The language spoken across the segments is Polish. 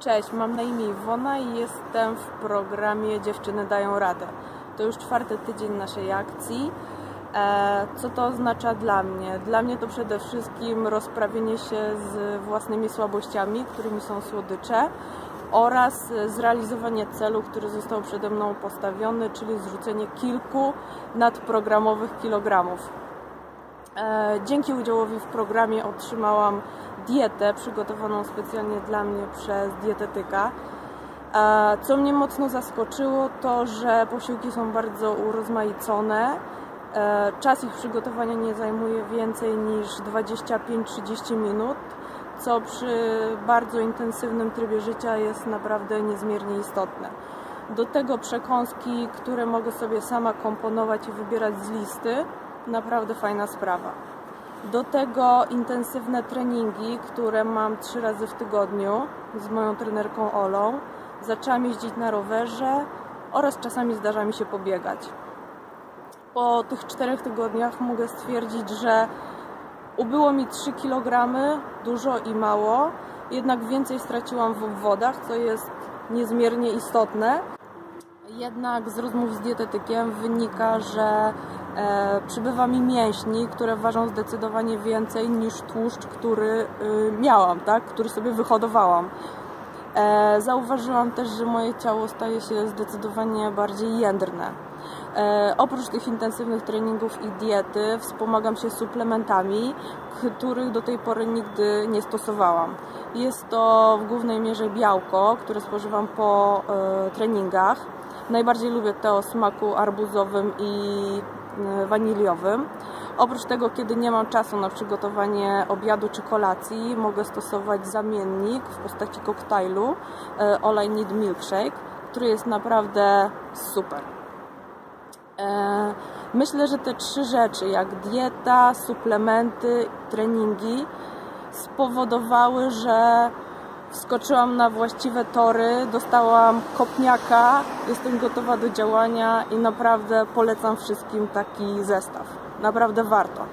Cześć, mam na imię Iwona i jestem w programie Dziewczyny dają radę. To już czwarty tydzień naszej akcji. E, co to oznacza dla mnie? Dla mnie to przede wszystkim rozprawienie się z własnymi słabościami, którymi są słodycze oraz zrealizowanie celu, który został przede mną postawiony, czyli zrzucenie kilku nadprogramowych kilogramów. E, dzięki udziałowi w programie otrzymałam dietę przygotowaną specjalnie dla mnie przez dietetyka. Co mnie mocno zaskoczyło, to że posiłki są bardzo urozmaicone. E, czas ich przygotowania nie zajmuje więcej niż 25-30 minut, co przy bardzo intensywnym trybie życia jest naprawdę niezmiernie istotne. Do tego przekąski, które mogę sobie sama komponować i wybierać z listy, naprawdę fajna sprawa. Do tego intensywne treningi, które mam trzy razy w tygodniu z moją trenerką Olą. Zaczęłam jeździć na rowerze oraz czasami zdarza mi się pobiegać. Po tych czterech tygodniach mogę stwierdzić, że ubyło mi 3 kg, dużo i mało, jednak więcej straciłam w wodach, co jest niezmiernie istotne. Jednak z rozmów z dietetykiem wynika, że przybywa mi mięśni, które ważą zdecydowanie więcej niż tłuszcz, który y, miałam, tak? który sobie wyhodowałam. E, zauważyłam też, że moje ciało staje się zdecydowanie bardziej jędrne. E, oprócz tych intensywnych treningów i diety wspomagam się suplementami, których do tej pory nigdy nie stosowałam. Jest to w głównej mierze białko, które spożywam po e, treningach Najbardziej lubię te o smaku arbuzowym i e, waniliowym. Oprócz tego, kiedy nie mam czasu na przygotowanie obiadu czy kolacji, mogę stosować zamiennik w postaci koktajlu e, All I Need Milkshake, który jest naprawdę super. E, myślę, że te trzy rzeczy, jak dieta, suplementy, treningi, spowodowały, że wskoczyłam na właściwe tory, dostałam kopniaka, jestem gotowa do działania i naprawdę polecam wszystkim taki zestaw. Naprawdę warto.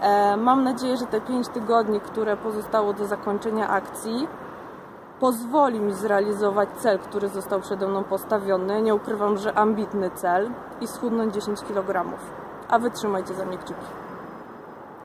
E, mam nadzieję, że te 5 tygodni, które pozostało do zakończenia akcji, pozwoli mi zrealizować cel, który został przede mną postawiony. Nie ukrywam, że ambitny cel i schudnąć 10 kg. A wytrzymajcie za mnie kciuki.